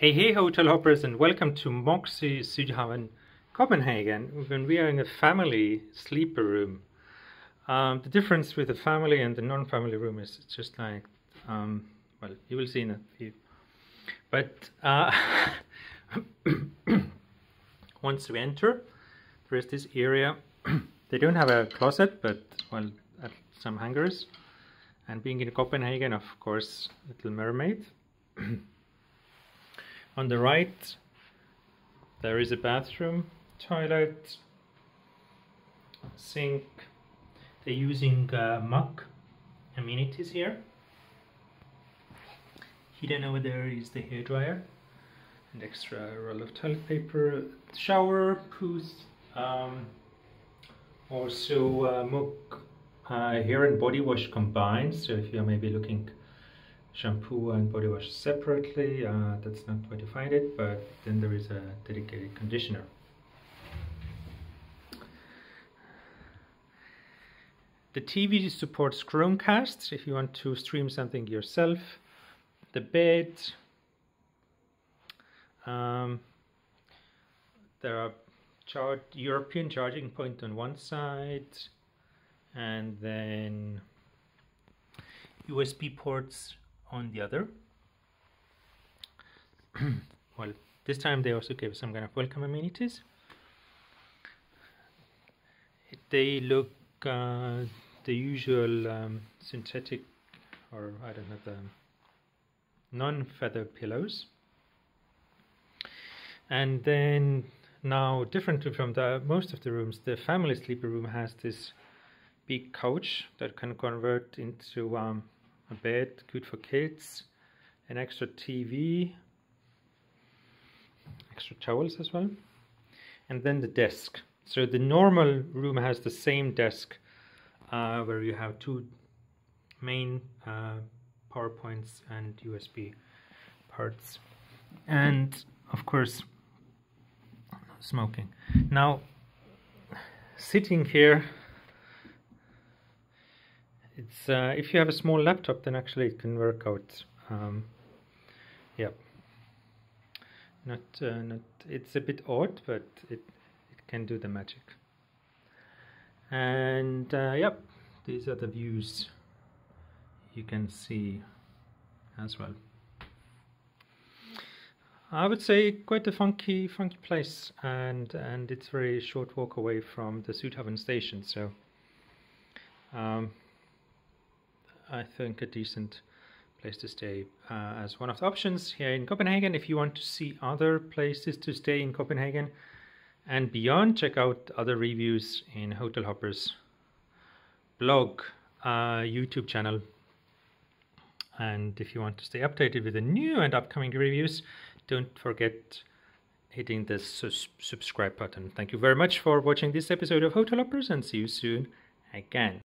Hey, hey, hotel hoppers, and welcome to Moxy Sydhavn, Copenhagen, when we are in a family sleeper room. Um, the difference with the family and the non-family room is just like, um, well, you will see in a few. But uh, once we enter, there is this area. they don't have a closet, but well, some hangers. And being in Copenhagen, of course, Little Mermaid. On the right, there is a bathroom, toilet, sink. They're using uh, muck amenities here. Hidden over there is the hairdryer, an extra roll of toilet paper, shower, poos, um, also uh, muck uh, hair and body wash combined. So if you're maybe looking shampoo and body wash separately uh, that's not where to find it but then there is a dedicated conditioner. The TV supports Chromecast if you want to stream something yourself. The bed um, there are char European charging point on one side and then USB ports on the other. well, this time they also gave some kind of welcome amenities. They look uh, the usual um, synthetic or I don't know the non-feather pillows. And then now differently from the most of the rooms, the family sleeper room has this big couch that can convert into um, a bed, good for kids, an extra TV, extra towels as well, and then the desk. So the normal room has the same desk uh, where you have two main uh, PowerPoints and USB parts. And of course, smoking. Now, sitting here it's uh, if you have a small laptop then actually it can work out um, yeah. Not uh, not it's a bit odd but it it can do the magic. And uh, yep these are the views you can see as well. I would say quite a funky funky place and and it's very short walk away from the Sydhavn station so um, I think, a decent place to stay uh, as one of the options here in Copenhagen. If you want to see other places to stay in Copenhagen and beyond, check out other reviews in Hotel Hoppers blog, uh, YouTube channel. And if you want to stay updated with the new and upcoming reviews, don't forget hitting the subscribe button. Thank you very much for watching this episode of Hotel Hoppers and see you soon again.